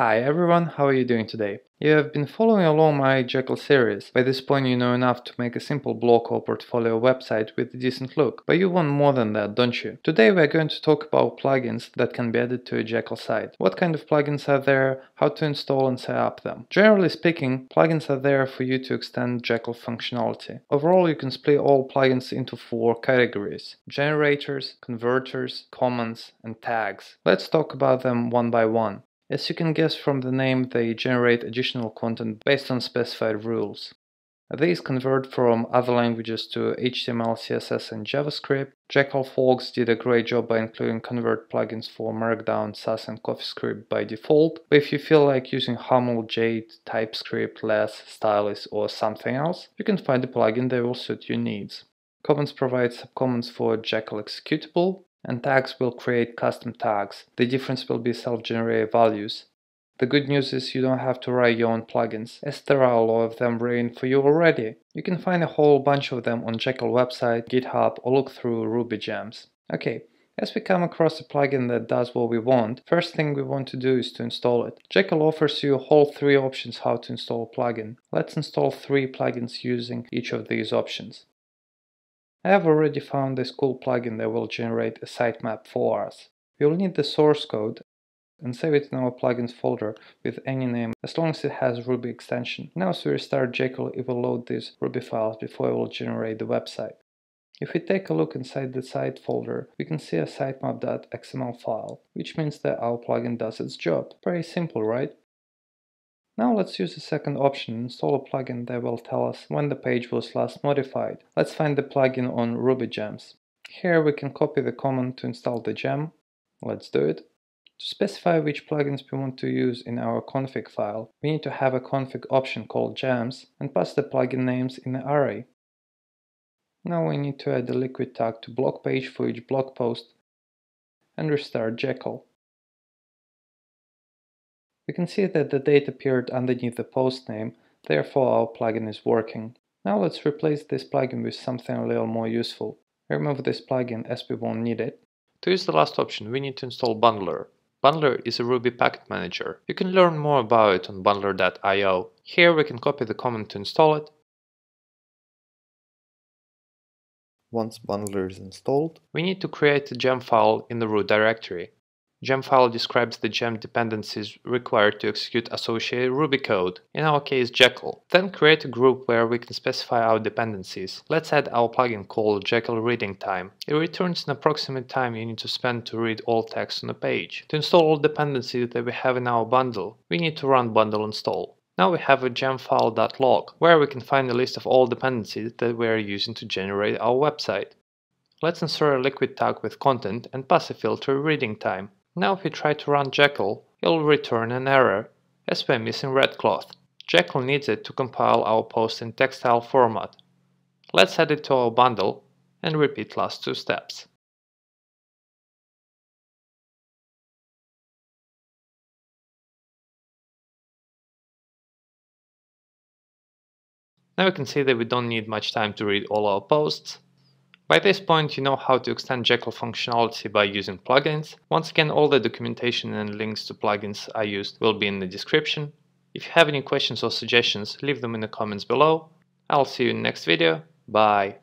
Hi everyone, how are you doing today? You have been following along my Jekyll series. By this point you know enough to make a simple blog or portfolio website with a decent look, but you want more than that, don't you? Today we are going to talk about plugins that can be added to a Jekyll site. What kind of plugins are there, how to install and set up them. Generally speaking, plugins are there for you to extend Jekyll functionality. Overall you can split all plugins into four categories. Generators, converters, commands and tags. Let's talk about them one by one. As you can guess from the name, they generate additional content based on specified rules. These convert from other languages to HTML, CSS, and JavaScript. Jekyll Folks did a great job by including convert plugins for Markdown, Sass, and CoffeeScript by default. But if you feel like using Haml, Jade, TypeScript, Less, Stylus, or something else, you can find a plugin that will suit your needs. Commands provide subcommands for Jekyll executable, and tags will create custom tags. The difference will be self-generated values. The good news is you don't have to write your own plugins, as there are a lot of them written for you already. You can find a whole bunch of them on Jekyll website, GitHub or look through Ruby gems. Okay, as we come across a plugin that does what we want, first thing we want to do is to install it. Jekyll offers you whole three options how to install a plugin. Let's install three plugins using each of these options. I have already found this cool plugin that will generate a sitemap for us. We'll need the source code and save it in our plugins folder with any name as long as it has Ruby extension. Now as we restart Jekyll it will load these Ruby files before it will generate the website. If we take a look inside the site folder, we can see a sitemap.xml file, which means that our plugin does its job. Very simple, right? Now let's use the second option, install a plugin that will tell us when the page was last modified. Let's find the plugin on Ruby Gems. Here we can copy the command to install the gem. Let's do it. To specify which plugins we want to use in our config file, we need to have a config option called gems and pass the plugin names in an array. Now we need to add a liquid tag to block page for each blog post and restart Jekyll. We can see that the date appeared underneath the post name, therefore our plugin is working. Now let's replace this plugin with something a little more useful. Remove this plugin as we won't need it. To use the last option, we need to install Bundler. Bundler is a Ruby package manager. You can learn more about it on bundler.io. Here we can copy the command to install it. Once Bundler is installed, we need to create a gem file in the root directory. Gem file describes the gem dependencies required to execute associated Ruby code, in our case Jekyll. Then create a group where we can specify our dependencies. Let's add our plugin called Jekyll Reading Time. It returns an approximate time you need to spend to read all text on a page. To install all dependencies that we have in our bundle, we need to run bundle install. Now we have a gemfile.lock, where we can find a list of all dependencies that we are using to generate our website. Let's insert a liquid tag with content and pass a filter reading time. Now if we try to run Jekyll, it'll return an error, as we're missing RedCloth. Jekyll needs it to compile our post in textile format. Let's add it to our bundle and repeat last two steps. Now we can see that we don't need much time to read all our posts, by this point you know how to extend Jekyll functionality by using plugins. Once again all the documentation and links to plugins I used will be in the description. If you have any questions or suggestions leave them in the comments below. I'll see you in the next video. Bye.